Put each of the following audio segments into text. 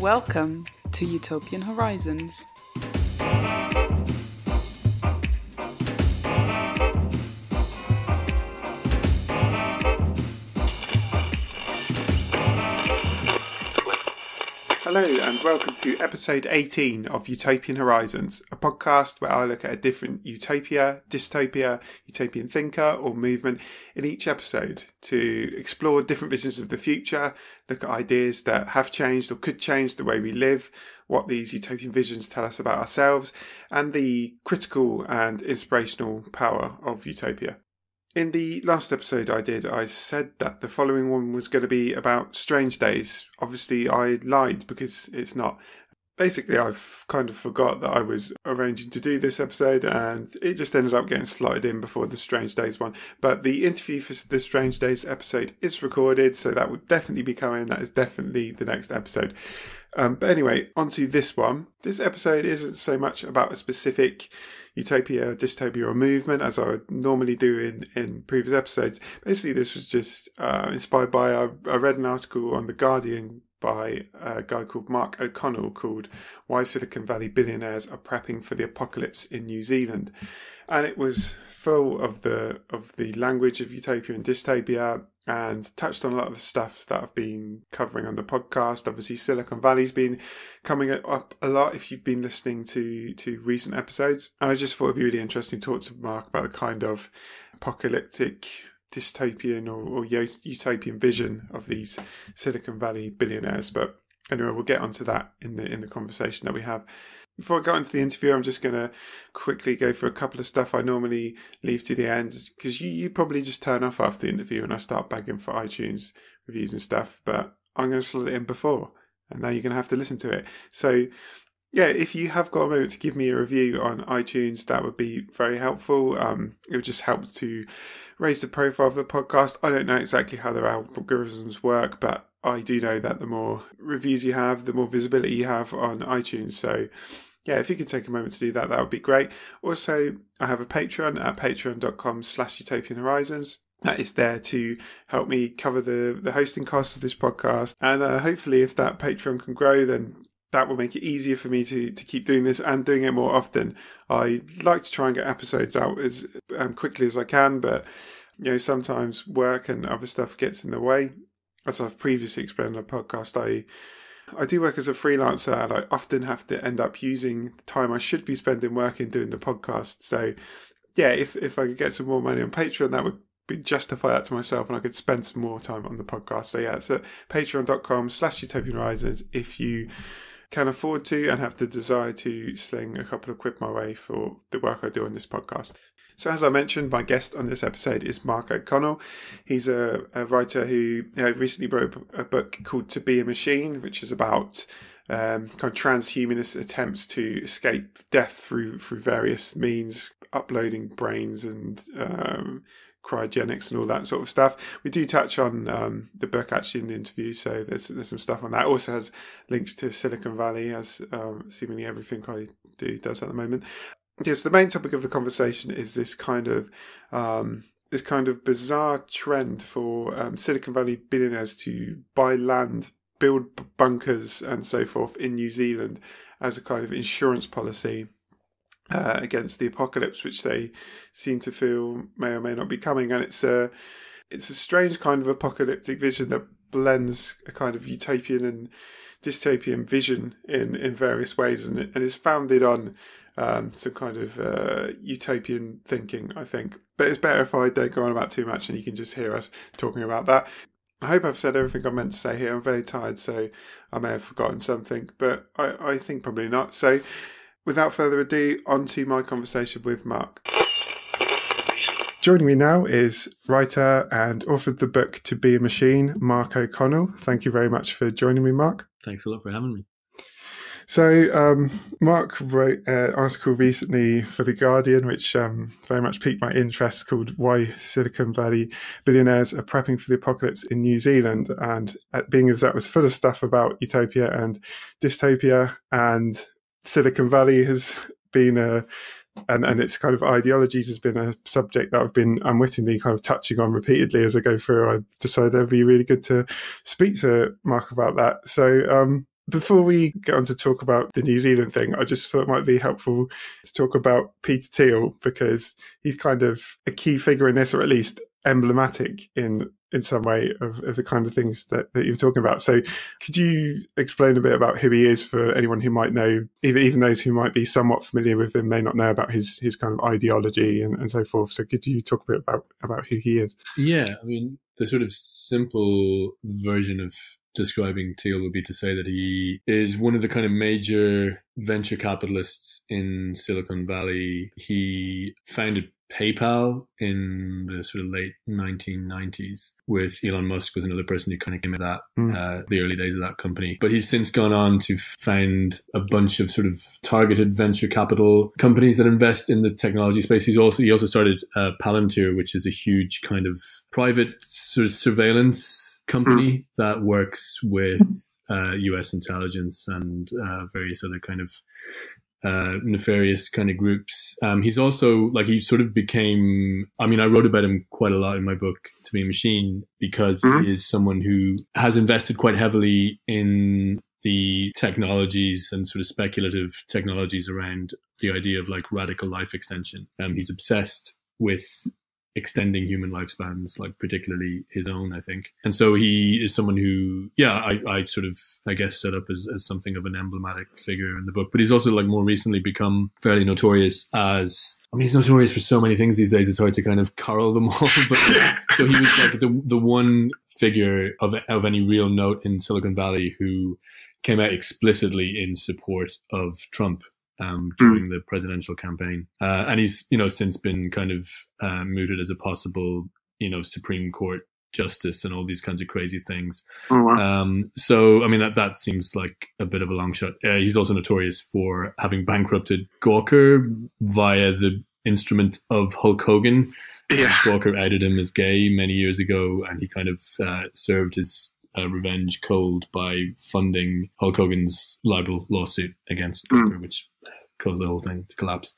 Welcome to Utopian Horizons. Hello, and welcome to episode 18 of Utopian Horizons, a podcast where I look at a different utopia, dystopia, utopian thinker, or movement in each episode to explore different visions of the future, look at ideas that have changed or could change the way we live, what these utopian visions tell us about ourselves, and the critical and inspirational power of utopia. In the last episode I did, I said that the following one was going to be about Strange Days. Obviously, I lied because it's not. Basically, I've kind of forgot that I was arranging to do this episode and it just ended up getting slotted in before the Strange Days one. But the interview for the Strange Days episode is recorded, so that would definitely be coming. That is definitely the next episode. Um, but anyway, onto this one. This episode isn't so much about a specific utopia, dystopia, or movement as I would normally do in, in previous episodes. Basically, this was just uh, inspired by, I, I read an article on The Guardian by a guy called Mark O'Connell called Why Silicon Valley Billionaires Are Prepping for the Apocalypse in New Zealand. And it was full of the of the language of utopia and dystopia and touched on a lot of the stuff that I've been covering on the podcast. Obviously, Silicon Valley's been coming up a lot if you've been listening to to recent episodes. And I just thought it'd be really interesting to talk to Mark about the kind of apocalyptic dystopian or, or utopian vision of these Silicon Valley billionaires. But anyway, we'll get onto that in the in the conversation that we have. Before I go into the interview, I'm just going to quickly go through a couple of stuff I normally leave to the end because you, you probably just turn off after the interview and I start begging for iTunes reviews and stuff. But I'm going to slot it in before, and now you're going to have to listen to it. So yeah, if you have got a moment to give me a review on iTunes, that would be very helpful. Um, it would just help to raise the profile of the podcast. I don't know exactly how the algorithms work, but I do know that the more reviews you have, the more visibility you have on iTunes. So, yeah, if you could take a moment to do that, that would be great. Also, I have a Patreon at patreon.com slash utopian horizons that is there to help me cover the, the hosting costs of this podcast. And uh, hopefully, if that Patreon can grow, then that will make it easier for me to, to keep doing this and doing it more often. I like to try and get episodes out as um, quickly as I can, but you know sometimes work and other stuff gets in the way. As I've previously explained on the podcast, I I do work as a freelancer and I often have to end up using the time I should be spending working doing the podcast. So yeah, if if I could get some more money on Patreon, that would justify that to myself and I could spend some more time on the podcast. So yeah, it's at patreon.com slash utopian horizons if you can afford to and have the desire to sling a couple of quid my way for the work I do on this podcast. So, as I mentioned, my guest on this episode is Mark O'Connell. He's a, a writer who recently wrote a book called To Be a Machine, which is about um, kind of transhumanist attempts to escape death through through various means, uploading brains and um, cryogenics and all that sort of stuff. We do touch on um, the book actually in the interview, so there's there's some stuff on that. also has links to Silicon Valley, as um, seemingly everything I do does at the moment. Yes, the main topic of the conversation is this kind of um, this kind of bizarre trend for um, Silicon Valley billionaires to buy land, build bunkers, and so forth in New Zealand as a kind of insurance policy uh, against the apocalypse, which they seem to feel may or may not be coming. And it's a it's a strange kind of apocalyptic vision that blends a kind of utopian and dystopian vision in in various ways, and and is founded on um, some kind of uh, utopian thinking, I think. But it's better if I don't go on about too much, and you can just hear us talking about that. I hope I've said everything I meant to say here. I'm very tired, so I may have forgotten something, but I, I think probably not. So without further ado, on to my conversation with Mark. Joining me now is writer and author of the book To Be a Machine, Mark O'Connell. Thank you very much for joining me, Mark. Thanks a lot for having me. So, um, Mark wrote an article recently for The Guardian, which um, very much piqued my interest, called Why Silicon Valley Billionaires Are Prepping for the Apocalypse in New Zealand. And being as that was full of stuff about utopia and dystopia and Silicon Valley has been a and, and its kind of ideologies has been a subject that I've been unwittingly kind of touching on repeatedly as I go through. I decided it'd be really good to speak to Mark about that. So um, before we get on to talk about the New Zealand thing, I just thought it might be helpful to talk about Peter Thiel because he's kind of a key figure in this, or at least emblematic in in some way of, of the kind of things that, that you're talking about. So could you explain a bit about who he is for anyone who might know, even, even those who might be somewhat familiar with him may not know about his, his kind of ideology and, and so forth. So could you talk a bit about, about who he is? Yeah, I mean, the sort of simple version of describing Thiel would be to say that he is one of the kind of major venture capitalists in Silicon Valley. He founded PayPal in the sort of late 1990s with Elon Musk was another person who kind of came at that mm. uh, the early days of that company but he's since gone on to found a bunch of sort of targeted venture capital companies that invest in the technology space he's also he also started uh, Palantir which is a huge kind of private sort of surveillance company mm. that works with uh, U.S. intelligence and uh, various other kind of uh, nefarious kind of groups. Um, he's also like he sort of became. I mean, I wrote about him quite a lot in my book To Be a Machine because mm-hmm. he is someone who has invested quite heavily in the technologies and sort of speculative technologies around the idea of like radical life extension. Um, he's obsessed with extending human lifespans, like particularly his own, I think. And so he is someone who, yeah, I, I sort of, I guess, set up as, as something of an emblematic figure in the book. But he's also like more recently become fairly notorious as I mean, he's notorious for so many things these days. It's hard to kind of corral them all. But so he was like the the one figure of of any real note in Silicon Valley who came out explicitly in support of Trump um, hmm. during mm. the presidential campaign. Uh, and he's, you know, since been kind of uh, mooted as a possible, you know, Supreme Court justice and all these kinds of crazy things. Oh, wow. um, so, I mean, that, that seems like a bit of a long shot. Uh, he's also notorious for having bankrupted Gawker via the instrument of Hulk Hogan. Yeah. Gawker outed him as gay many years ago, and he kind of uh, served his uh, revenge cold by funding Hulk Hogan's libel lawsuit against mm. which caused the whole thing to collapse.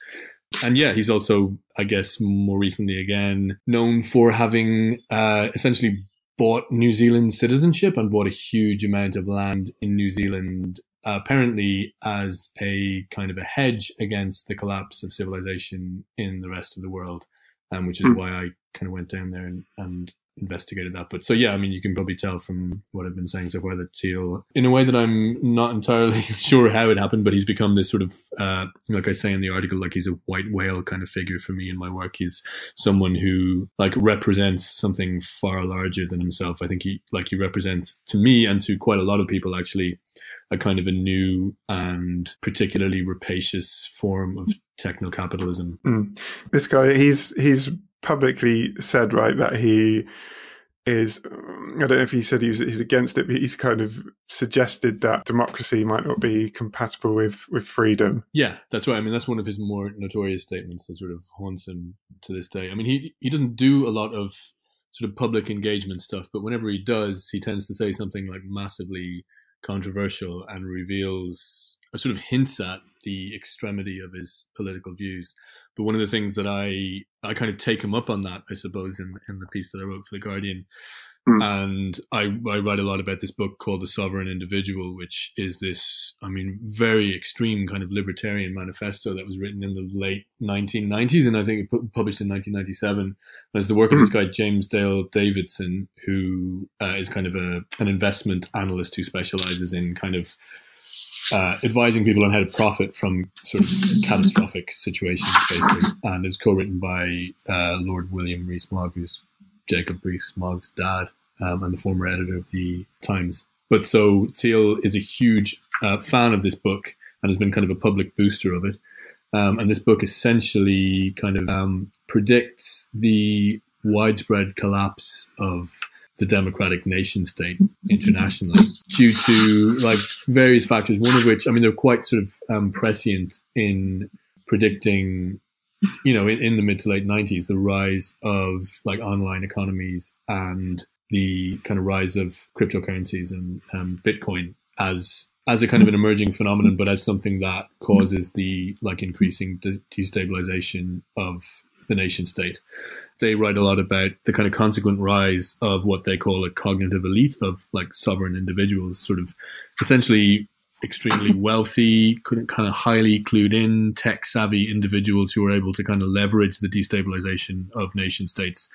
And yeah, he's also, I guess, more recently again known for having uh, essentially bought New Zealand citizenship and bought a huge amount of land in New Zealand, uh, apparently as a kind of a hedge against the collapse of civilization in the rest of the world, um, which is mm. why I kind of went down there and, and investigated that. But so yeah, I mean, you can probably tell from what I've been saying so far that Thiel, in a way that I'm not entirely sure how it happened, but he's become this sort of, uh, like I say in the article, like he's a white whale kind of figure for me in my work. He's someone who like represents something far larger than himself. I think he like he represents to me and to quite a lot of people actually a kind of a new and particularly rapacious form of techno capitalism. Mm. This guy, he's he's publicly said right that he is I don't know if he said he's he's against it, but he's kind of suggested that democracy might not be compatible with with freedom. Yeah, that's right. I mean, that's one of his more notorious statements that sort of haunts him to this day. I mean, he he doesn't do a lot of sort of public engagement stuff, but whenever he does, he tends to say something like massively controversial and reveals or sort of hints at the extremity of his political views. But one of the things that I I kind of take him up on that, I suppose, in in the piece that I wrote for the Guardian. Mm. And I, I write a lot about this book called The Sovereign Individual, which is this, I mean, very extreme kind of libertarian manifesto that was written in the late 1990s, and I think it published in 1997. As the work of this hmm. guy James Dale Davidson, who uh, is kind of a an investment analyst who specializes in kind of uh, advising people on how to profit from sort of catastrophic situations, basically. And it's co-written by uh, Lord William Rees-Mogg, who's Jacob Rees-Mogg's dad um, and the former editor of the Times. But so Thiel is a huge uh, fan of this book and has been kind of a public booster of it. Um, and this book essentially kind of um, predicts the widespread collapse of the democratic nation state internationally due to like various factors. One of which, I mean, they're quite sort of um, prescient in predicting, you know, in, in the mid to late nineties, the rise of like online economies and the kind of rise of cryptocurrencies and um, Bitcoin as as a kind of an emerging phenomenon, but as something that causes the like increasing de- destabilization of the nation state. They write a lot about the kind of consequent rise of what they call a cognitive elite of like sovereign individuals, sort of essentially extremely wealthy, couldn't kind of highly clued in, tech savvy individuals who are able to kind of leverage the destabilization of nation states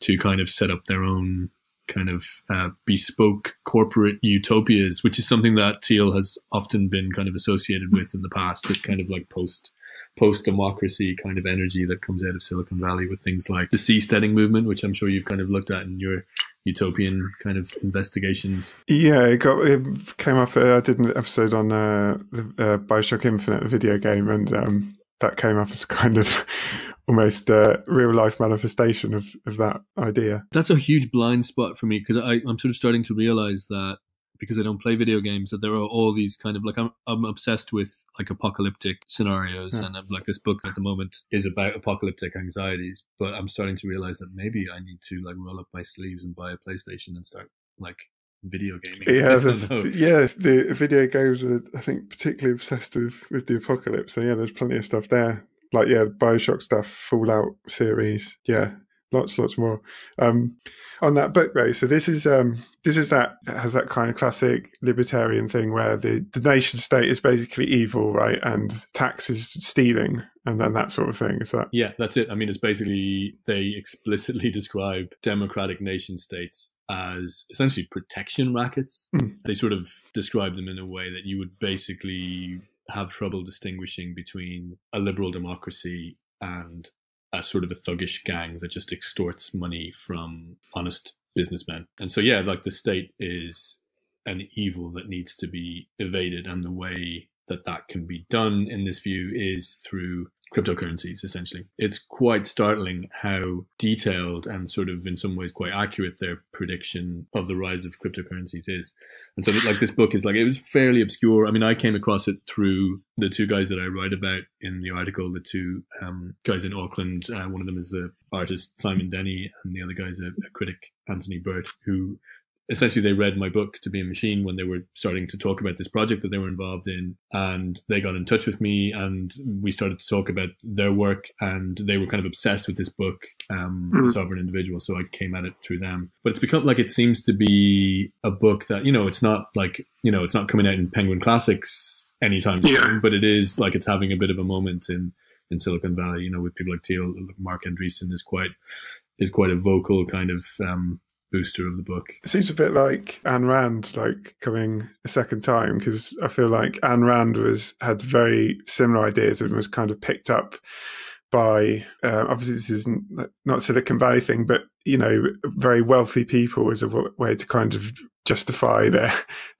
to kind of set up their own kind of uh, bespoke corporate utopias, which is something that Thiel has often been kind of associated with in the past. This kind of like post post democracy kind of energy that comes out of Silicon Valley with things like the seasteading movement, which I'm sure you've kind of looked at in your utopian kind of investigations. Yeah, it got it came up. Uh, I did an episode on uh, the uh, Bioshock Infinite, the video game, and um, that came up as a kind of almost uh, real life manifestation of, of that idea. That's a huge blind spot for me because I'm sort of starting to realize that because I don't play video games that there are all these kind of like I'm I'm obsessed with like apocalyptic scenarios yeah. and I'm, like this book at the moment is about apocalyptic anxieties but I'm starting to realize that maybe I need to like roll up my sleeves and buy a PlayStation and start like video gaming. Yeah, yeah, the video games are I think particularly obsessed with with the apocalypse. So yeah, there's plenty of stuff there. Like yeah, Bioshock stuff, Fallout series. Yeah, lots, lots more. Um, on that book though, so this is um, this is that has that kind of classic libertarian thing where the, the nation state is basically evil, right, and taxes stealing, and then that sort of thing. Is that? Yeah, that's it. I mean, it's basically they explicitly describe democratic nation states as essentially protection rackets. Mm. They sort of describe them in a way that you would basically have trouble distinguishing between a liberal democracy and a sort of a thuggish gang that just extorts money from honest businessmen. And so, yeah, like the state is an evil that needs to be evaded. And the way that that can be done in this view is through cryptocurrencies, essentially. It's quite startling how detailed and sort of in some ways quite accurate their prediction of the rise of cryptocurrencies is. And so, like, this book is like, it was fairly obscure. I mean, I came across it through the two guys that I write about in the article, the two um, guys in Auckland. Uh, one of them is the artist Simon Denny, and the other guy is a, a critic, Anthony Byrt, who essentially they read my book to be a machine when they were starting to talk about this project that they were involved in and they got in touch with me and we started to talk about their work and they were kind of obsessed with this book um mm. sovereign individual so i came at it through them but it's become like it seems to be a book that you know it's not like you know it's not coming out in penguin classics anytime soon yeah. but it is like it's having a bit of a moment in in silicon valley you know with people like Thiel Marc Andreessen is quite is quite a vocal kind of um, booster of the book. It seems a bit like Anne Rand, like coming a second time, because I feel like Anne Rand was had very similar ideas and was kind of picked up by uh, obviously this isn't not Silicon Valley thing, but you know, very wealthy people as a way to kind of justify their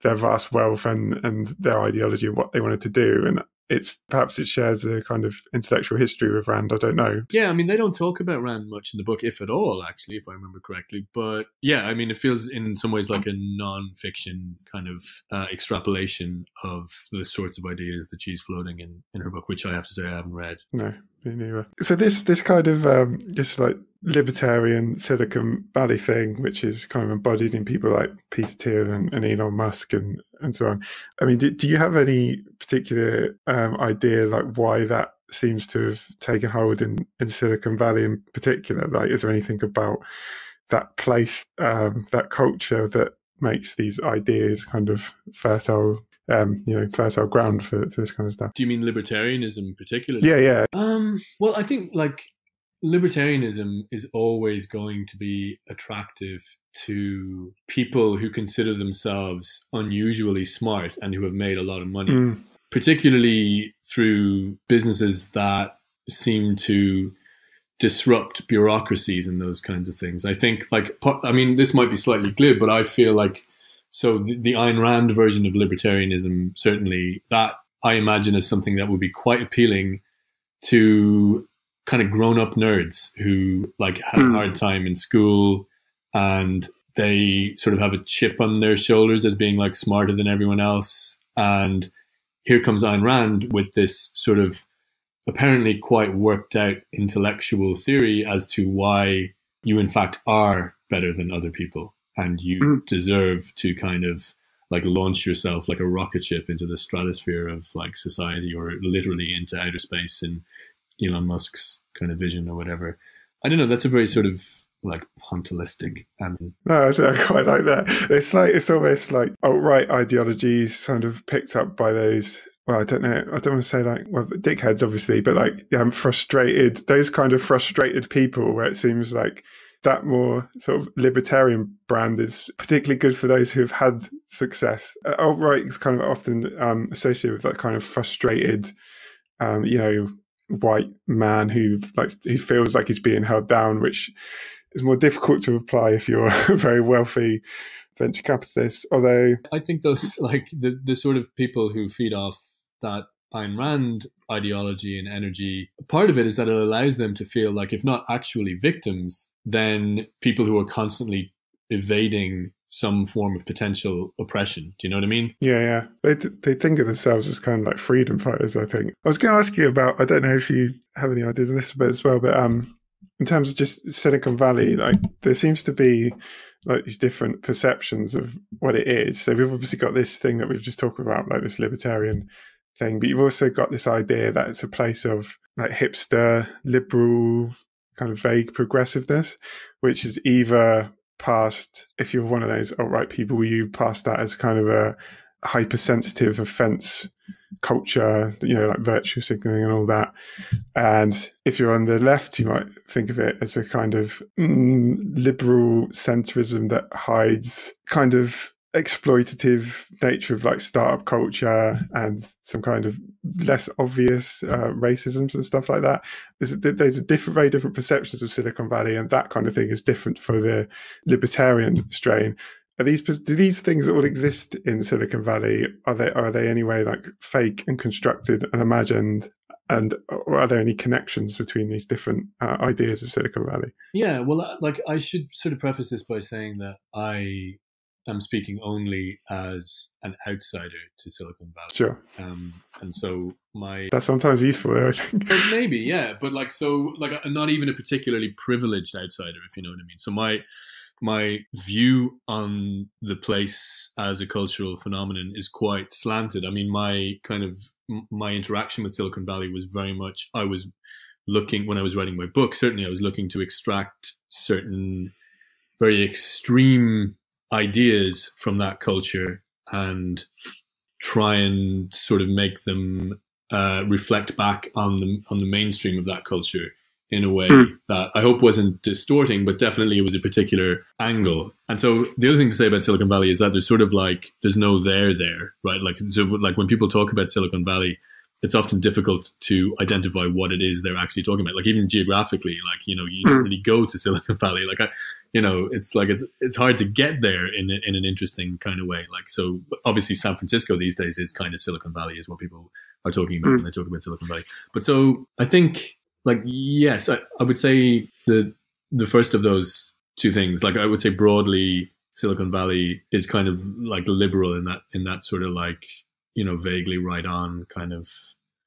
their vast wealth and and their ideology and what they wanted to do. And it's perhaps it shares a kind of intellectual history with Rand. I don't know. Yeah, I mean they don't talk about Rand much in the book, if at all, actually, if I remember correctly. But yeah, I mean it feels in some ways like a non-fiction kind of uh, extrapolation of the sorts of ideas that she's floating in in her book, which I have to say I haven't read. No, neither. So this this kind of um, just like libertarian Silicon Valley thing, which is kind of embodied in people like Peter Thiel and, and Elon Musk and, and so on. I mean, do, do you have any particular um, idea like why that seems to have taken hold in, in Silicon Valley in particular? Like, is there anything about that place, um, that culture that makes these ideas kind of fertile um, you know, fertile ground for, for, this kind of stuff. Do you mean libertarianism particularly? Yeah, yeah. Um, well, I think like libertarianism is always going to be attractive to people who consider themselves unusually smart and who have made a lot of money, mm. particularly through businesses that seem to disrupt bureaucracies and those kinds of things. I think, like, I mean, this might be slightly glib, but I feel like so the, the Ayn Rand version of libertarianism, certainly, that I imagine is something that would be quite appealing to kind of grown up nerds who like had a hmm. hard time in school and they sort of have a chip on their shoulders as being like smarter than everyone else. And here comes Ayn Rand with this sort of apparently quite worked out intellectual theory as to why you in fact are better than other people and you mm. deserve to kind of like launch yourself like a rocket ship into the stratosphere of like society or literally into outer space and Elon Musk's kind of vision or whatever. I don't know. That's a very sort of like pointillistic and No, I, I quite like that. It's like it's almost like alt right ideologies kind of picked up by those. Well, I don't know. I don't want to say like well, dickheads, obviously, but like um, frustrated. Those kind of frustrated people, where it seems like that more sort of libertarian brand is particularly good for those who have had success. Uh, alt right is kind of often um, associated with that kind of frustrated, um, you know, white man who likes who feels like he's being held down, which is more difficult to apply if you're a very wealthy venture capitalist. Although I think those like the the sort of people who feed off that Ayn Rand ideology and energy, part of it is that it allows them to feel like if not actually victims, then people who are constantly evading some form of potential oppression. Do you know what I mean? Yeah, yeah. They they think of themselves as kind of like freedom fighters. I think. I was going to ask you about. I don't know if you have any ideas on this bit as well, but um, in terms of just Silicon Valley, like there seems to be like these different perceptions of what it is. So we've obviously got this thing that we've just talked about, like this libertarian thing, but you've also got this idea that it's a place of like hipster, liberal, kind of vague progressiveness, which is either past, if you're one of those alt right people, you pass that as kind of a hypersensitive offense culture, you know, like virtue signaling and all that. And if you're on the left, you might think of it as a kind of mm, liberal centrism that hides kind of exploitative nature of like startup culture and some kind of less obvious uh, racisms and stuff like that. There's, there's a different, very different perceptions of Silicon Valley, and that kind of thing is different for the libertarian strain. Are these do these things all exist in Silicon Valley? Are they are they anyway like fake and constructed and imagined? And are there any connections between these different uh, ideas of Silicon Valley? Yeah, well, uh, like I should sort of preface this by saying that I am speaking only as an outsider to Silicon Valley. Sure. Um, and so my that's sometimes useful, though, I think. But maybe, yeah. But like, so like, I'm not even a particularly privileged outsider, if you know what I mean. So my my view on the place as a cultural phenomenon is quite slanted. I mean, my kind of my interaction with Silicon Valley was very much I was looking when I was writing my book. Certainly, I was looking to extract certain very extreme ideas from that culture and try and sort of make them uh, reflect back on the on the mainstream of that culture in a way mm. that I hope wasn't distorting, but definitely it was a particular angle. And so the other thing to say about Silicon Valley is that there's sort of like there's no there there, right? Like so like when people talk about Silicon Valley, it's often difficult to identify what it is they're actually talking about. Like even geographically, like you know, you don't hmm. really go to Silicon Valley. Like I, you know, it's like it's it's hard to get there in in an interesting kind of way. Like so, obviously, San Francisco these days is kind of Silicon Valley, is what people are talking about mm. when they talk about Silicon Valley. But so I think, like, yes, I, I would say the the first of those two things. Like I would say broadly, Silicon Valley is kind of like liberal in that in that sort of like you know, vaguely right on kind of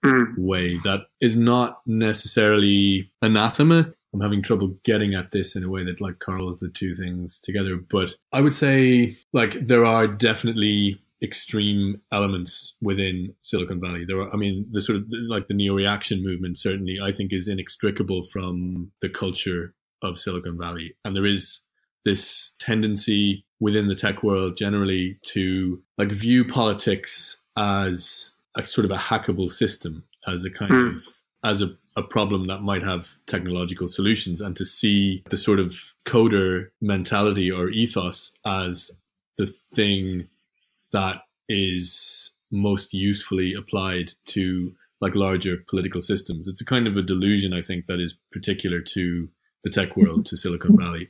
mm. way that is not necessarily anathema. I'm having trouble getting at this in a way that like correlates the two things together. But I would say like there are definitely extreme elements within Silicon Valley. There are, I mean, the sort of like the neo reaction movement certainly I think is inextricable from the culture of Silicon Valley. And there is this tendency within the tech world generally to like view politics as a sort of a hackable system, as a kind mm. of as a, a problem that might have technological solutions, and to see the sort of coder mentality or ethos as the thing that is most usefully applied to like larger political systems. It's a kind of a delusion, I think, that is particular to the tech world, to Silicon Valley.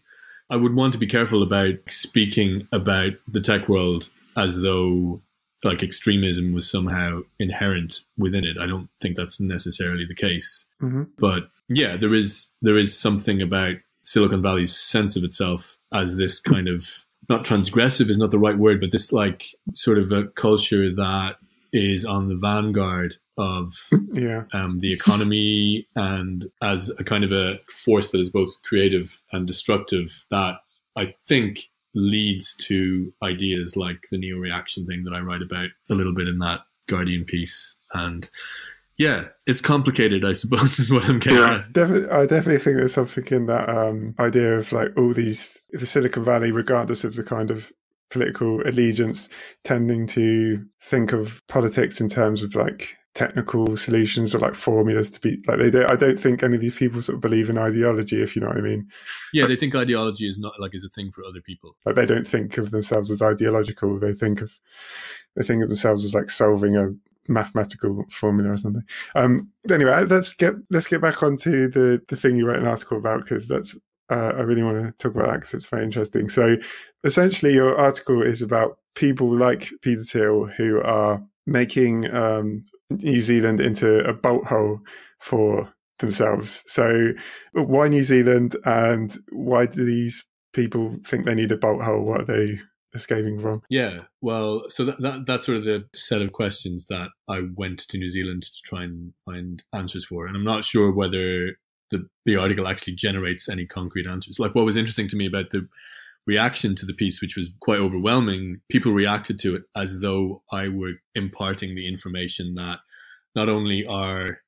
I would want to be careful about speaking about the tech world as though like extremism was somehow inherent within it. I don't think that's necessarily the case. Mm-hmm. But yeah, there is there is something about Silicon Valley's sense of itself as this kind of not transgressive is not the right word, but this like sort of a culture that is on the vanguard of yeah. um, the economy and as a kind of a force that is both creative and destructive that I think leads to ideas like the neo reaction thing that I write about a little bit in that Guardian piece. And Yeah, it's complicated, I suppose, is what I'm getting Yeah, at. definitely. I definitely think there's something in that um, idea of like all these the Silicon Valley, regardless of the kind of political allegiance, tending to think of politics in terms of like technical solutions or like formulas to be like they don't, I don't think any of these people sort of believe in ideology, if you know what I mean. Yeah, they think ideology is not like is a thing for other people. Like they don't think of themselves as ideological. They think of they think of themselves as like solving a mathematical formula or something. Um, anyway, let's get let's get back onto the the thing you wrote an article about because that's uh, I really want to talk about that because it's very interesting. So essentially, your article is about people like Peter Thiel who are making um, New Zealand into a bolt hole for themselves. So why New Zealand and why do these people think they need a bolt hole? What are they escaping from? Yeah, well, so that, that that's sort of the set of questions that I went to New Zealand to try and find answers for, and I'm not sure whether the the article actually generates any concrete answers. Like what was interesting to me about the reaction to the piece, which was quite overwhelming, people reacted to it as though I were imparting the information that not only are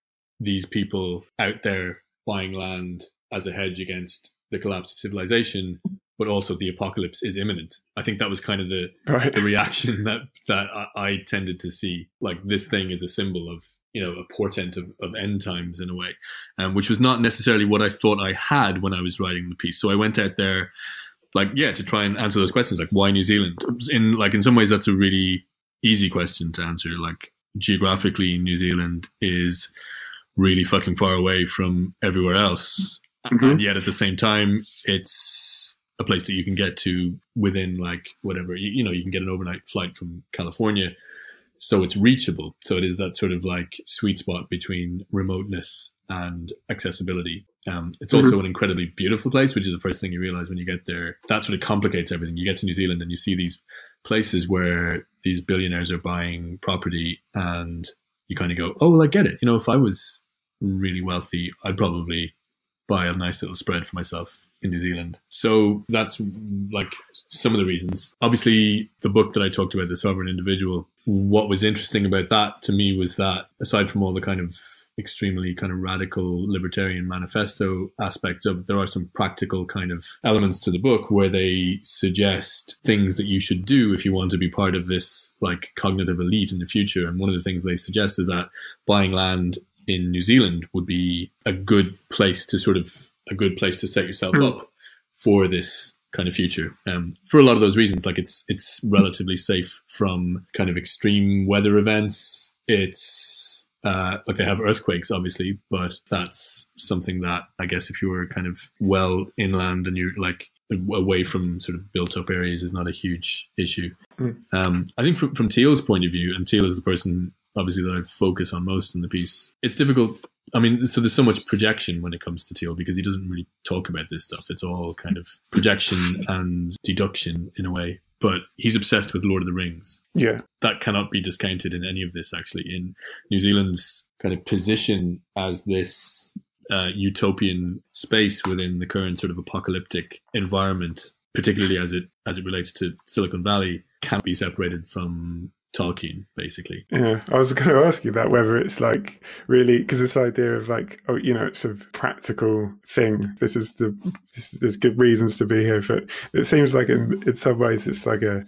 these people out there buying land as a hedge against the collapse of civilization, but also the apocalypse is imminent. I think that was kind of the Right. the reaction that that I, I tended to see. Like this thing is a symbol of you know a portent of, of end times in a way, um, which was not necessarily what I thought I had when I was writing the piece. So I went out there, like yeah, to try and answer those questions, like why New Zealand? In like in some ways, that's a really easy question to answer. Like geographically, New Zealand is really fucking far away from everywhere else, Mhm. and yet at the same time, it's a place that you can get to within like whatever you, you know you can get an overnight flight from California, so it's reachable. So it is that sort of like sweet spot between remoteness and accessibility. Um, it's also an incredibly beautiful place, which is the first thing you realize when you get there. That sort of complicates everything. You get to New Zealand and you see these places where these billionaires are buying property, and you kind of go, "Oh, well, I get it." You know, if I was really wealthy, I'd probably buy a nice little spread for myself in New Zealand. So that's like some of the reasons. Obviously, the book that I talked about, The Sovereign Individual, what was interesting about that to me was that aside from all the kind of extremely kind of radical libertarian manifesto aspects of there are some practical kind of elements to the book where they suggest things that you should do if you want to be part of this like cognitive elite in the future. And one of the things they suggest is that buying land in New Zealand would be a good place to sort of a good place to set yourself Mm. up for this kind of future. Um, for a lot of those reasons, like it's it's relatively safe from kind of extreme weather events. It's uh, like they have earthquakes, obviously, but that's something that I guess if you were kind of well inland and you're like away from sort of built up areas is not a huge issue. Mm. Um, I think from, from Thiel's point of view, and Thiel is the person obviously that I focus on most in the piece, it's difficult. I mean, so there's so much projection when it comes to Thiel because he doesn't really talk about this stuff. It's all kind of projection and deduction in a way. But he's obsessed with Lord of the Rings Yeah. that cannot be discounted in any of this actually in new zealand's kind of position as this uh, utopian space within the current sort of apocalyptic environment particularly as it as it relates to silicon valley can't be separated from tolkien basically Yeah, I was going to ask you that whether it's like really because this idea of like oh you know it's a practical thing. This is the this, there's good reasons to be here, but it seems like in in some ways it's like a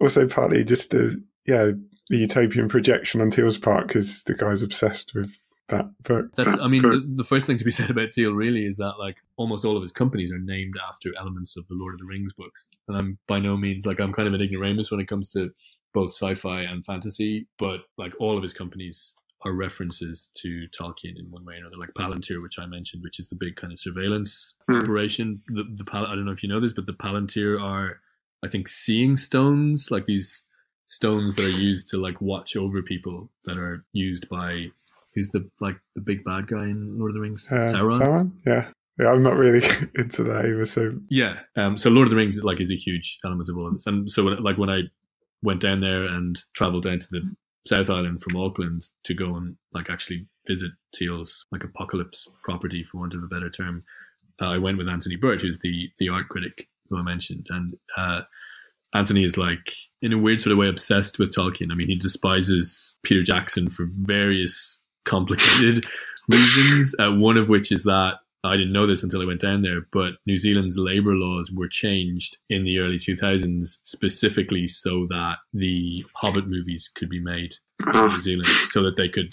also partly just a yeah the utopian projection on Thiel's part because the guy's obsessed with that book. that's i mean the, the first thing to be said about thiel really is that like almost all of his companies are named after elements of the lord of the rings books and i'm by no means like i'm kind of an ignoramus when it comes to both sci-fi and fantasy but like all of his companies are references to Tolkien in one way or another, like Palantir, which I mentioned, which is the big kind of surveillance Hmm. operation. The, the Pal- I don't know if you know this, but the Palantir are, I think, seeing stones, like these stones that are used to like watch over people that are used by who's the like the big bad guy in Lord of the Rings, Uh, Sauron. Sauron? Yeah. Yeah, I'm not really into that either. So Yeah. Um, so Lord of the Rings like is a huge element of all of this, and so when, like when I went down there and traveled down to the South Island from Auckland to go and like actually visit Thiel's like apocalypse property, for want of a better term, uh, I went with Anthony Byrt, who's the the art critic who I mentioned, and uh, Anthony is like in a weird sort of way obsessed with Tolkien. I mean, he despises Peter Jackson for various complicated reasons. Uh, one of which is that I didn't know this until I went down there, but New Zealand's labour laws were changed in the early 2000s specifically so that the Hobbit movies could be made in New Zealand, so that they could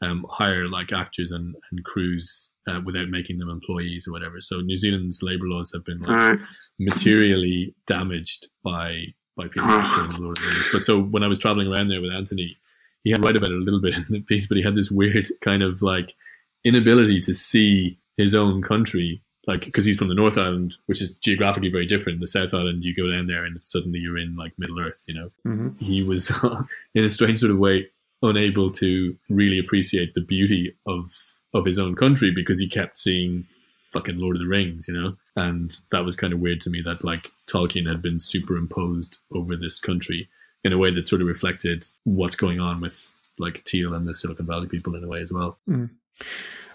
um, hire like actors and, and crews uh, without making them employees or whatever. So New Zealand's labour laws have been like materially damaged by by people filming Lord of the Rings. But so when I was traveling around there with Anthony, he had write about it a little bit in the piece, but he had this weird kind of like inability to see his own country like because he's from the North Island, which is geographically very different. The South Island, you go down there and suddenly you're in like Middle Earth. You know, Mhm. he was in a strange sort of way unable to really appreciate the beauty of of his own country because he kept seeing fucking Lord of the Rings, you know, and that was kind of weird to me that like Tolkien had been superimposed over this country in a way that sort of reflected what's going on with like Thiel and the Silicon Valley people in a way as well.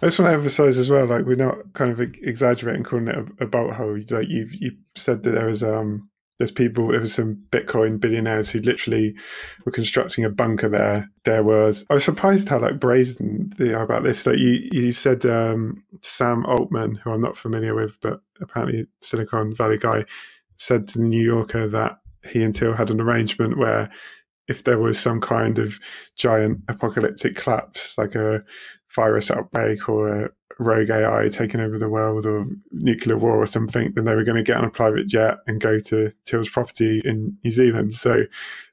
I just want to emphasize as well, like we're not kind of exaggerating calling it a, about how like you you said that there was um there's people there was some Bitcoin billionaires who literally were constructing a bunker there. There was I was surprised how like brazen they are about this. Like you you said um Sam Altman, who I'm not familiar with, but apparently Silicon Valley guy, said to the New Yorker that he and Thiel had an arrangement where if there was some kind of giant apocalyptic collapse, like a virus outbreak or a rogue AI taking over the world or nuclear war or something, then they were going to get on a private jet and go to Thiel's property in New Zealand. So,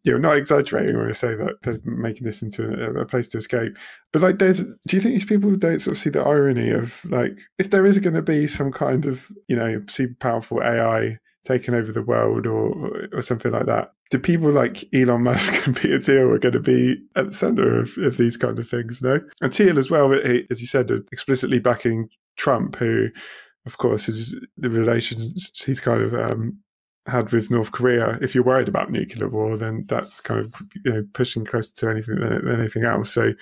you know, not exaggerating when I say that they're making this into a, a place to escape. But like, there's, do you think these people don't sort of see the irony of like, if there is going to be some kind of, you know, super powerful AI taking over the world or or something like that. Do people like Elon Musk and Peter Thiel are going to be at the center of, of these kind of things? No, and Thiel as well, he, as you said, explicitly backing Trump, who, of course, is the relations he's kind of um, had with North Korea. If you're worried about nuclear war, then that's kind of you know pushing closer to anything than, than anything else. So,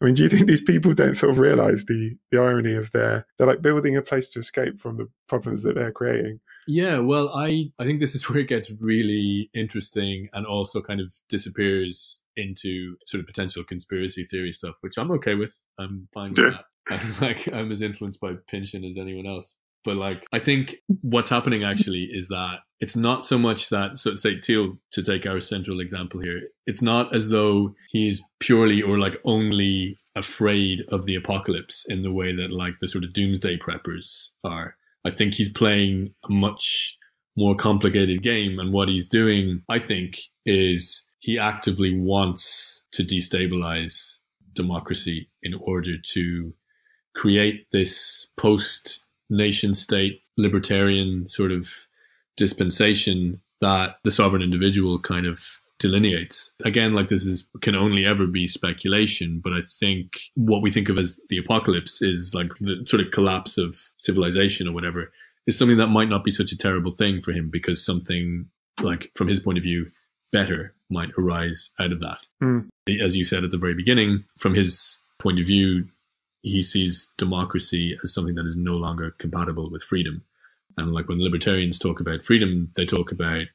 I mean, do you think these people don't sort of realize the the irony of their they're like building a place to escape from the problems that they're creating? Yeah, well, I I think this is where it gets really interesting and also kind of disappears into sort of potential conspiracy theory stuff, which I'm okay with. I'm fine with Yeah. that. I'm like I'm as influenced by Pynchon as anyone else. But like I think what's happening actually is that it's not so much that so say Thiel to take our central example here, it's not as though he's purely or like only afraid of the apocalypse in the way that like the sort of doomsday preppers are. I think he's playing a much more complicated game. And what he's doing, I think, is he actively wants to destabilize democracy in order to create this post nation state libertarian sort of dispensation that the sovereign individual kind of delineates. Again, like this is can only ever be speculation, but I think what we think of as the apocalypse is like the sort of collapse of civilization or whatever is something that might not be such a terrible thing for him because something like from his point of view better might arise out of that. Mm. As you said at the very beginning, from his point of view, he sees democracy as something that is no longer compatible with freedom. And like when libertarians talk about freedom, they talk about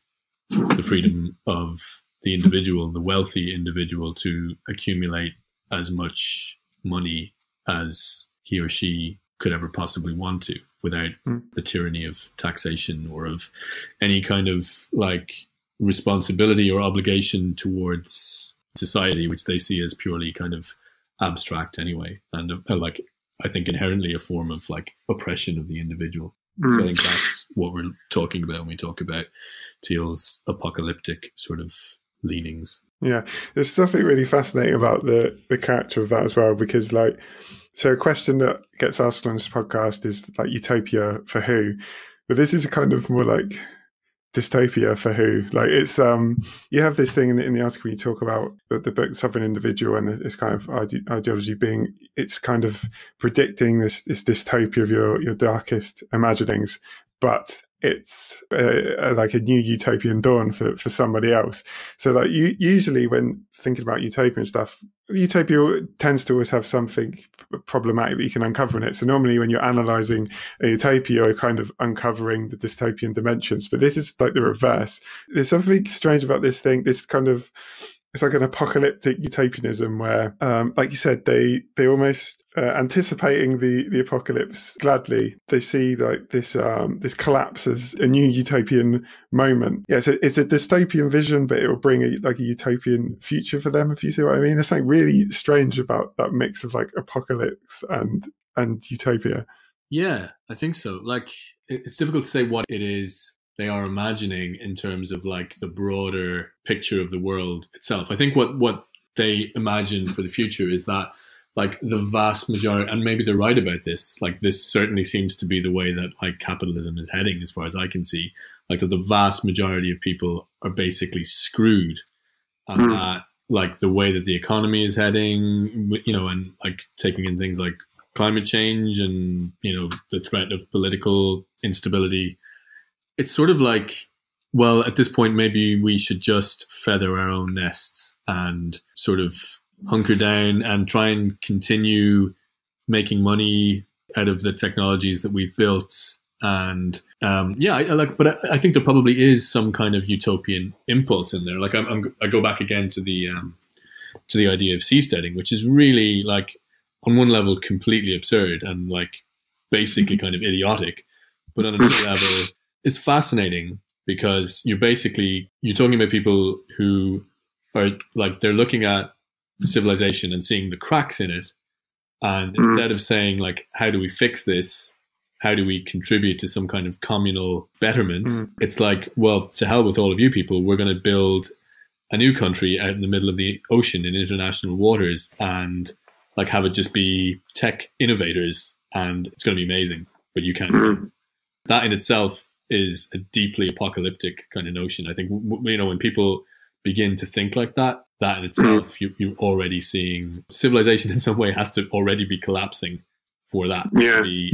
the freedom of the individual, the wealthy individual, to accumulate as much money as he or she could ever possibly want to without Mm. the tyranny of taxation or of any kind of like responsibility or obligation towards society, which they see as purely kind of abstract anyway. And uh, like, I think inherently a form of like oppression of the individual. So I think that's what we're talking about when we talk about Thiel's apocalyptic sort of leanings. Yeah, there's something really fascinating about the the character of that as well, because like, so a question that gets asked on this podcast is like utopia for who, but this is a kind of more like dystopia for who. Like it's um, you have this thing in the, in the article you talk about the, the book Sovereign Individual and this kind of ide- ideology being it's kind of predicting this this dystopia of your your darkest imaginings, but it's uh, like a new utopian dawn for, for somebody else. So like you usually when thinking about utopian stuff, utopia tends to always have something problematic that you can uncover in it. So normally when you're analyzing a utopia, you're kind of uncovering the dystopian dimensions. But this is like the reverse. There's something strange about this thing. This kind of it's like an apocalyptic utopianism where, um, like you said, they they almost uh, anticipating the the apocalypse gladly. They see like this um, this collapse as a new utopian moment. Yeah, so it's a dystopian vision, but it will bring a like a utopian future for them. If you see what I mean, there's something really strange about that mix of like apocalypse and and utopia. Yeah, I think so. Like, it's difficult to say what it is they are imagining in terms of like the broader picture of the world itself. I think what what they imagine for the future is that like the vast majority and maybe they're right about this like this certainly seems to be the way that like capitalism is heading as far as i can see like that the vast majority of people are basically screwed and mm. that like the way that the economy is heading you know and like taking in things like climate change and you know the threat of political instability it's sort of like well at this point maybe we should just feather our own nests and sort of hunker down and try and continue making money out of the technologies that we've built and um, yeah, I, I like, but I, I, think there probably is some kind of utopian impulse in there. Like I'm, I'm i go back again to the um, to the idea of seasteading, which is really like on one level completely absurd and like basically kind of idiotic, but on another level, it's fascinating because you're basically you're talking about people who are like they're looking at civilization and seeing the cracks in it and mm. instead of saying like how do we fix this how do we contribute to some kind of communal betterment mm. it's like well to hell with all of you people we're going to build a new country out in the middle of the ocean in international waters and like have it just be tech innovators and it's going to be amazing but you can't mm. that in itself is a deeply apocalyptic kind of notion i think you know when people begin to think like that that in itself, you, you're already seeing civilization in some way has to already be collapsing for that yeah. to be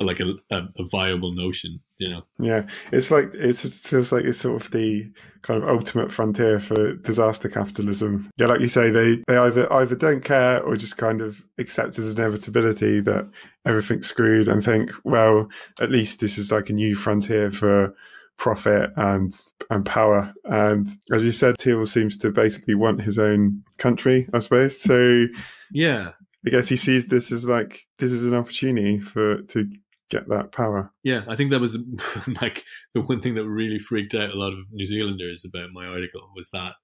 like a, a, a, viable notion, you know? Yeah, it's like it feels like it's sort of the kind of ultimate frontier for disaster capitalism. Yeah, like you say, they they either either don't care or just kind of accept as inevitability that everything's screwed and think, well, at least this is like a new frontier for profit and and power. And as you said, Thiel seems to basically want his own country, I suppose. So yeah, I guess he sees this as like this is an opportunity for to get that power. Yeah, I think that was like the one thing that really freaked out a lot of New Zealanders about my article was that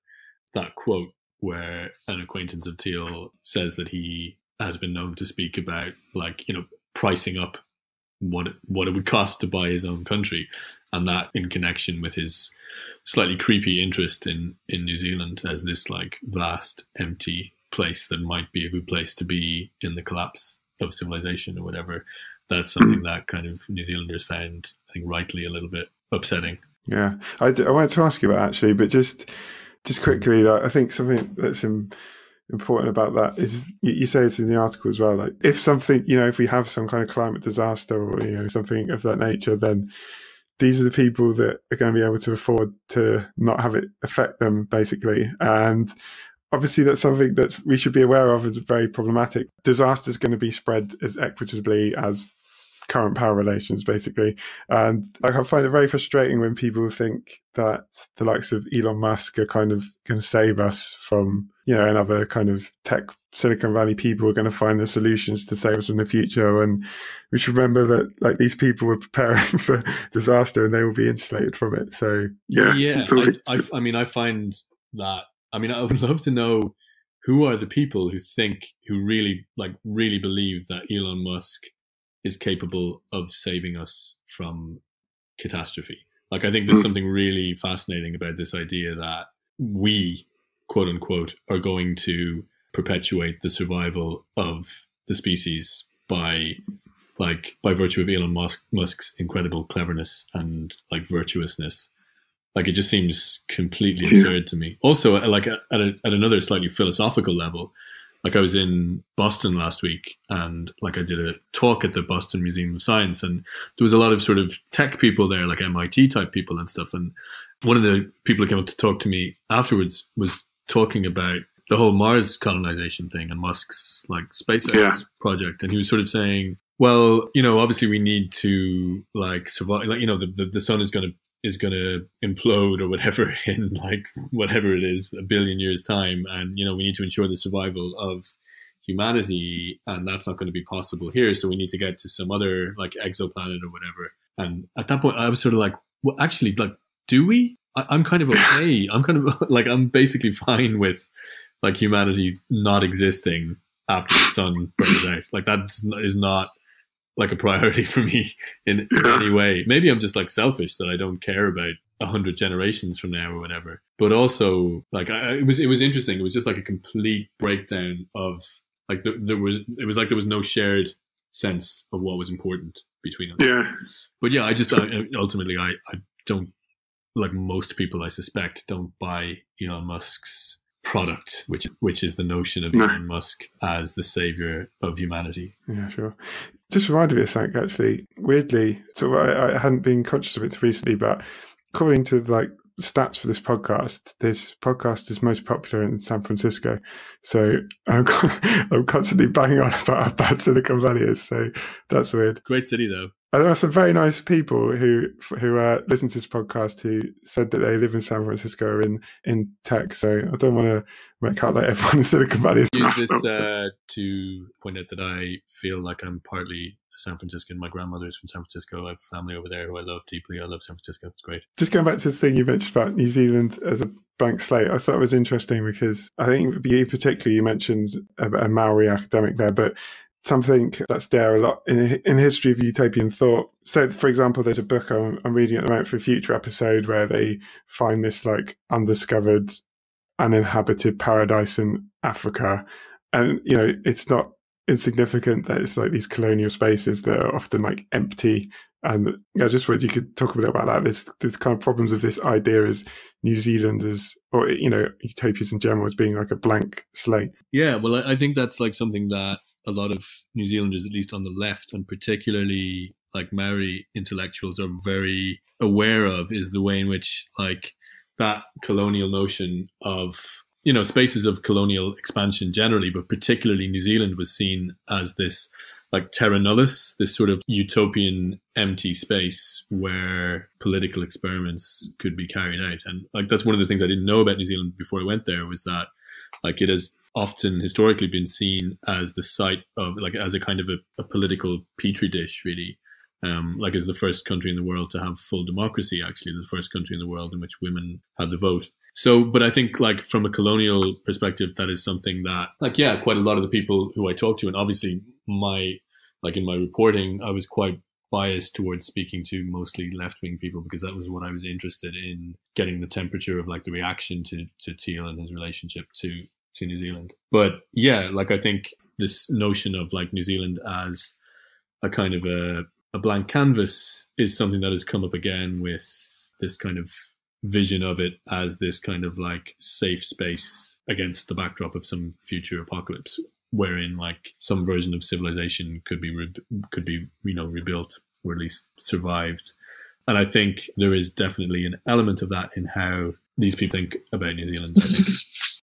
that quote where an acquaintance of Thiel says that he has been known to speak about like you know pricing up what it, what it would cost to buy his own country and that in connection with his slightly creepy interest in in New Zealand as this like vast empty place that might be a good place to be in the collapse of civilization or whatever. That's something that kind of New Zealanders found, I think, rightly a little bit upsetting. Yeah, I, I wanted to ask you about actually, but just just quickly, I think something that's in, important about that is you say it's in the article as well. Like if something, you know, if we have some kind of climate disaster or you know something of that nature, then these are the people that are going to be able to afford to not have it affect them, basically. And obviously, that's something that we should be aware of is very problematic. Disaster is going to be spread as equitably as current power relations, basically. And like, I find it very frustrating when people think that the likes of Elon Musk are kind of going to save us from, you know, another kind of tech Silicon Valley people are going to find the solutions to save us in the future. And we should remember that like these people were preparing for disaster and they will be insulated from it. So yeah, yeah. I, I, I mean, I find that. I mean, I would love to know who are the people who think who really like really believe that Elon Musk is capable of saving us from catastrophe. Like, I think there's hmm. something really fascinating about this idea that we, quote unquote, are going to perpetuate the survival of the species by like by virtue of Elon Musk, Musk's incredible cleverness and like virtuousness. Like it just seems completely absurd to me. Also, like at, a, at another slightly philosophical level, like I was in Boston last week and like I did a talk at the Boston Museum of Science and there was a lot of sort of tech people there, like MIT type people and stuff. And one of the people who came up to talk to me afterwards was talking about the whole Mars colonization thing and Musk's like SpaceX yeah. project, and he was sort of saying, well, you know, obviously we need to like survive. Like, you know, the the, the sun is going to is going to implode or whatever in like whatever it is a billion years time. And you know we need to ensure the survival of humanity and that's not going to be possible here. So we need to get to some other like exoplanet or whatever. And at that point i was sort of like well actually like do we? I, i'm kind of okay. I'm kind of like i'm basically fine with like humanity not existing after the sun burns out like that is not like a priority for me in, in any way maybe i'm just like selfish that i don't care about a hundred generations from now or whatever. But also, like, I, it was it was interesting. It was just like a complete breakdown of like there, there was it was like there was no shared sense of what was important between us. Yeah. But yeah, I just I, ultimately I I don't like most people I suspect don't buy Elon Musk's product, which which is the notion of no. Elon Musk as the savior of humanity. Yeah, sure. Just reminded me of something actually. Weirdly, so I, I hadn't been conscious of it recently, but according to like stats for this podcast, this podcast is most popular in San Francisco. So I'm, I'm constantly banging on about how bad Silicon Valley is. So that's weird. Great city, though. There are some very nice people who who uh, listen to this podcast who said that they live in San Francisco or in, in tech. So I don't want to make out like everyone in Silicon Valley is. Use this uh, to point out that I feel like I'm partly San Franciscan. My grandmother is from San Francisco. I have family over there who I love deeply. I love San Francisco. It's great. Just going back to this thing you mentioned about New Zealand as a blank slate, I thought it was interesting because I think you particularly you mentioned a, a Maori academic there, but something that's there a lot in in history of utopian thought. So, for example, there's a book I'm, I'm reading at the moment for a future episode where they find this like undiscovered, uninhabited paradise in Africa, and you know it's not insignificant that it's like these colonial spaces that are often like empty. And I just wish you could talk a bit about that. There's there's kind of problems of this idea as New Zealanders or you know utopias in general as being like a blank slate. Yeah, well, I think that's like something that a lot of New Zealanders, at least on the left, and particularly like Maori intellectuals, are very aware of is the way in which like that colonial notion of you know, spaces of colonial expansion generally, but particularly New Zealand was seen as this like terra nullius, this sort of utopian empty space where political experiments could be carried out. And like that's one of the things I didn't know about New Zealand before I went there was that like it has often historically been seen as the site of like as a kind of a, a political petri dish, really. Um, like as the first country in the world to have full democracy, actually, the first country in the world in which women had the vote. So, but I think like from a colonial perspective, that is something that like, yeah, quite a lot of the people who I talk to, and obviously my, like in my reporting, I was quite biased towards speaking to mostly left wing people because that was what I was interested in getting the temperature of like the reaction to, to Thiel and his relationship to, to New Zealand. But yeah, like I think this notion of like New Zealand as a kind of a, a blank canvas is something that has come up again with this kind of vision of it as this kind of like safe space against the backdrop of some future apocalypse wherein like some version of civilization could be could be you know rebuilt or at least survived and i think there is definitely an element of that in how these people think about new zealand i think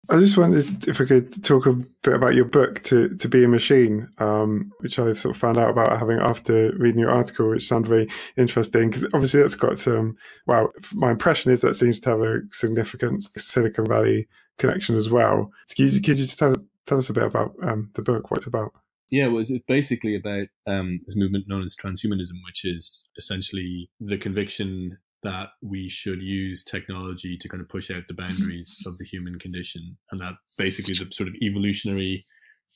I just wondered if I could talk a bit about your book, "To to Be a Machine," um, which I sort of found out about having after reading your article, which sounded very interesting because obviously that's got some. Well, my impression is that seems to have a significant Silicon Valley connection as well. So could, you, could you just tell, tell us a bit about um, the book, what it's about? Yeah, well, it's basically about um, this movement known as transhumanism, which is essentially the conviction that we should use technology to kind of push out the boundaries of the human condition and that basically the sort of evolutionary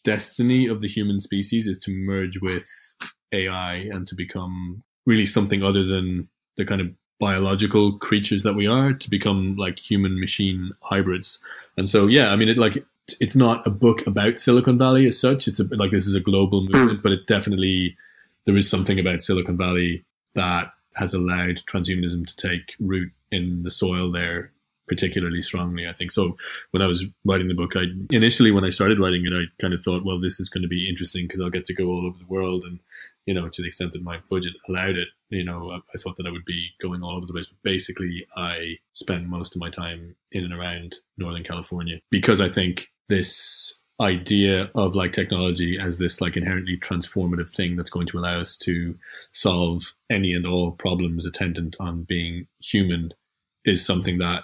destiny of the human species is to merge with AI and to become really something other than the kind of biological creatures that we are to become like human machine hybrids. And so yeah, I mean it like it's not a book about Silicon Valley as such. It's a like this is a global hmm. movement, but it definitely there is something about Silicon Valley that has allowed transhumanism to take root in the soil there particularly strongly. I think so. When I was writing the book, I initially when I started writing it, I kind of thought, well, this is going to be interesting because I'll get to go all over the world, and you know, to the extent that my budget allowed it, you know, I, I thought that I would be going all over the place. But basically, I spend most of my time in and around Northern California because I think this idea of like technology as this like inherently transformative thing that's going to allow us to solve any and all problems attendant on being human is something that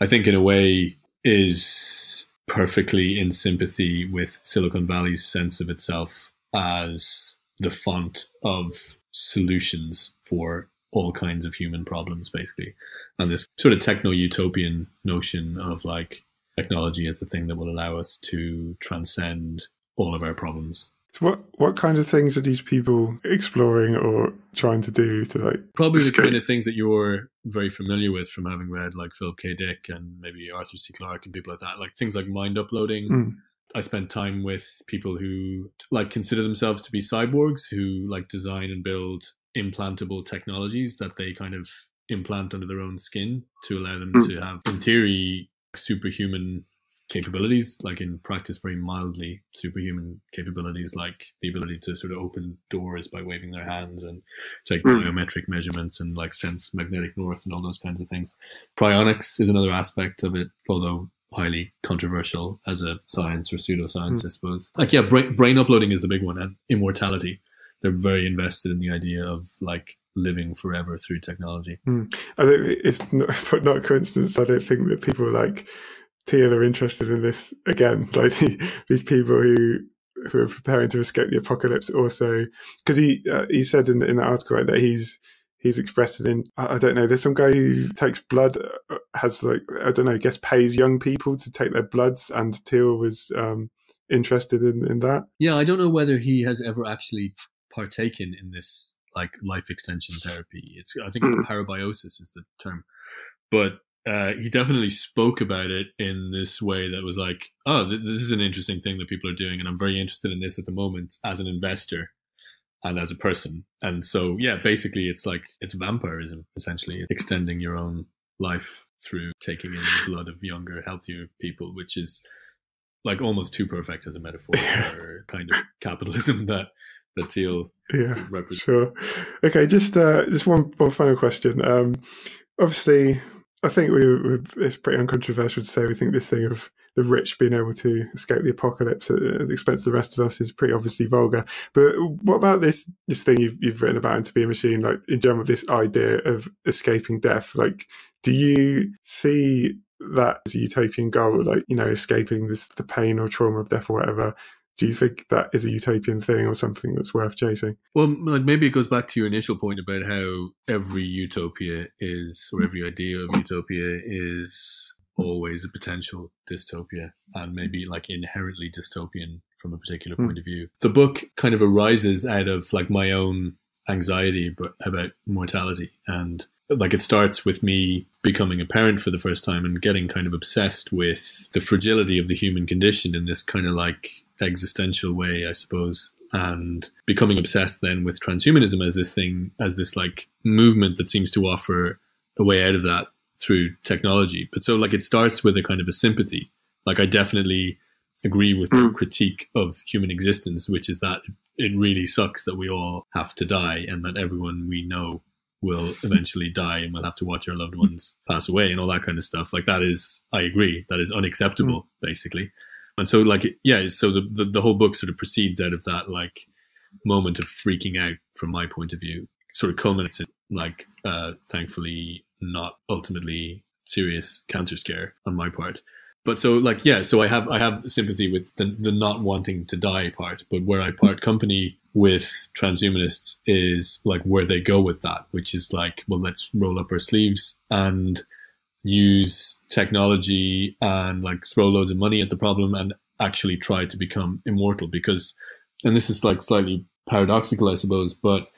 I think in a way is perfectly in sympathy with Silicon Valley's sense of itself as the font of solutions for all kinds of human problems, basically. And this sort of techno utopian notion of like technology is the thing that will allow us to transcend all of our problems. So what what kind of things are these people exploring or trying to do to like probably escape? the kind of things that you're very familiar with from having read like Philip K. Dick and maybe Arthur C. Clarke and people like that, like things like mind uploading. Mm. I spent time with people who like consider themselves to be cyborgs who like design and build implantable technologies that they kind of implant under their own skin to allow them Mm. to have in theory superhuman capabilities like in practice very mildly superhuman capabilities like the ability to sort of open doors by waving their hands and take Mm. biometric measurements and like sense magnetic north and all those kinds of things. Cryonics is another aspect of it although highly controversial as a science or pseudoscience i suppose. Like yeah brain, brain uploading is the big one and immortality they're very invested in the idea of like living forever through technology I think it's not, not a coincidence. I don't think that people like Thiel are interested in this again. Like these people who who are preparing to escape the apocalypse. Also, because he uh, he said in in that article right, that he's he's expressed it in I, I don't know. There's some guy who takes blood, uh, has like I don't know, I guess pays young people to take their bloods, and Thiel was um, interested in in that. Yeah, I don't know whether he has ever actually partaken in this like life extension therapy. It's I think Mm. parabiosis is the term, but uh, he definitely spoke about it in this way that was like, oh, th- this is an interesting thing that people are doing, and I'm very interested in this at the moment as an investor and as a person. And so, yeah, basically, it's like it's vampirism essentially, extending your own life through taking in the blood of younger, healthier people, which is like almost too perfect as a metaphor for kind of capitalism that that Thiel Yeah, represents. sure. Okay, just uh, just one one final question. Um, obviously, I think we, we it's pretty uncontroversial to say we think this thing of the rich being able to escape the apocalypse at, at the expense of the rest of us is pretty obviously vulgar. But what about this this thing you've you've written about in To Be a Machine, like in general, this idea of escaping death? Like, do you see that as a utopian goal, like you know, escaping this the pain or trauma of death or whatever? Do you think that is a utopian thing or something that's worth chasing? Well, like maybe it goes back to your initial point about how every utopia is, or every idea of utopia is always a potential dystopia, and maybe like inherently dystopian from a particular Hmm. point of view. The book kind of arises out of like my own anxiety but about mortality and like it starts with me becoming a parent for the first time and getting kind of obsessed with the fragility of the human condition in this kind of like existential way i suppose and becoming obsessed then with transhumanism as this thing as this like movement that seems to offer a way out of that through technology but so like it starts with a kind of a sympathy like i definitely agree with the Mm. critique of human existence which is that it really sucks that we all have to die and that everyone we know will eventually die and we'll have to watch our loved ones pass away and all that kind of stuff. Like that is i agree that is unacceptable basically. And so like yeah so the, the the whole book sort of proceeds out of that like moment of freaking out from my point of view. Sort of culminates in like uh thankfully not ultimately serious cancer scare on my part. But so like yeah so i have i have sympathy with the, the not wanting to die part but where i part company with transhumanists is like where they go with that which is like well let's roll up our sleeves and use technology and like throw loads of money at the problem and actually try to become immortal because and this is like slightly paradoxical i suppose but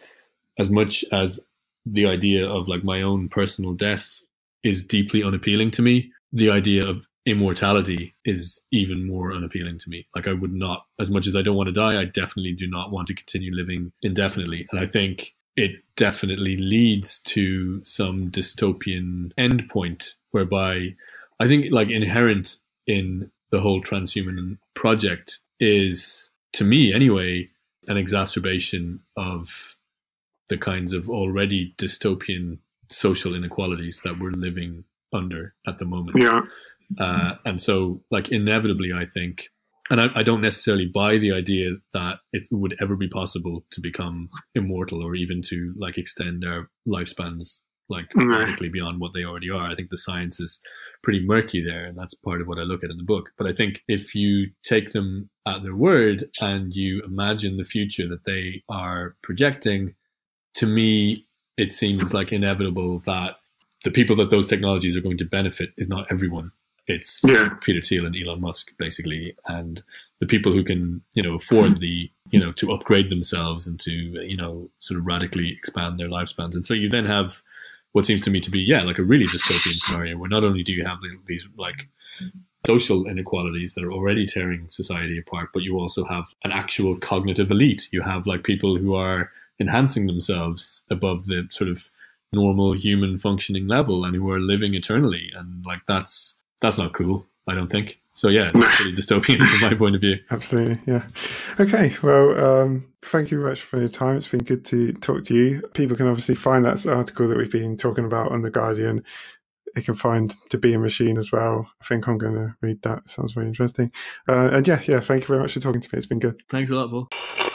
as much as the idea of like my own personal death is deeply unappealing to me the idea of immortality is even more unappealing to me. Like i would not as much as i don't want to die i definitely do not want to continue living indefinitely. And i think it definitely leads to some dystopian endpoint whereby I think like inherent in the whole transhuman project is to me anyway an exacerbation of the kinds of already dystopian social inequalities that we're living under at the moment. Yeah. Uh, and so like inevitably i think and I, I, don't necessarily buy the idea that it would ever be possible to become immortal or even to like extend our lifespans like mm. radically beyond what they already are. I think the science is pretty murky there, and that's part of what I look at in the book. But I think if you take them at their word and you imagine the future that they are projecting, to me, it seems like inevitable that the people that those technologies are going to benefit is not everyone. It's yeah. Peter Thiel and Elon Musk, basically, and the people who can, you know, afford hmm. the, you know, to upgrade themselves and to, you know, sort of radically expand their lifespans. And so you then have what seems to me to be, yeah, like a really dystopian scenario where not only do you have these like social inequalities that are already tearing society apart, but you also have an actual cognitive elite. You have like people who are enhancing themselves above the sort of normal human functioning level and who are living eternally. And like that's that's not cool, I don't think. So yeah, it's pretty dystopian from my point of view. Absolutely, yeah. Okay, well, um, thank you very much for your time. It's been good to talk to you. People can obviously find that article that we've been talking about on the Guardian. They can find to be a machine as well. I think I'm going to read that. It sounds very interesting. Uh, and yeah, yeah. Thank you very much for talking to me. It's been good. Thanks a lot, Paul.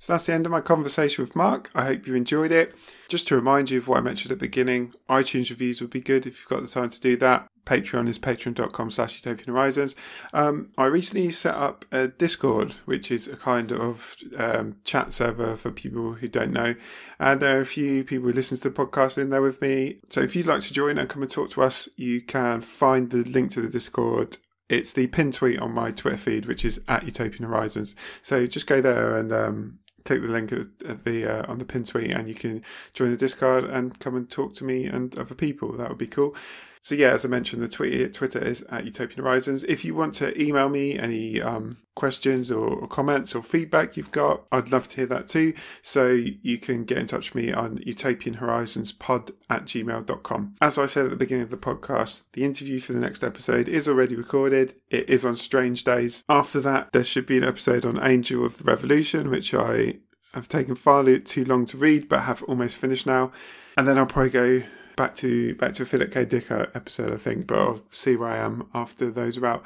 So that's the end of my conversation with Mark. I hope you enjoyed it. Just to remind you of what I mentioned at the beginning, iTunes reviews would be good if you've got the time to do that. Patreon is patreon.com slash utopian horizons. Um, I recently set up a Discord, which is a kind of um, chat server for people who don't know. And there are a few people who listen to the podcast in there with me. So if you'd like to join and come and talk to us, you can find the link to the Discord it's the pin tweet on my Twitter feed, which is at Utopian Horizons. So just go there and um, click the link at the uh, on the pin tweet and you can join the discord and come and talk to me and other people. That would be cool so yeah as i mentioned the twitter is at utopian horizons. If you want to email me any um, questions or, or, comments or feedback you've got i'd love to hear that too. So you can get in touch with me on utopianhorizonspod at gmail.com as i said at the beginning of the podcast the interview for the next episode is already recorded. It is on strange days. After that there should be an episode on angel of the revolution which i have taken far too long to read, but have almost finished now. And then I'll probably go back to back to a Philip K. Dicker episode, I think, but I'll see where I am after those are out.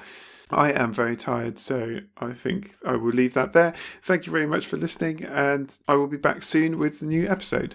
I am very tired, so I think I will leave that there. Thank you very much for listening, and I will be back soon with a new episode.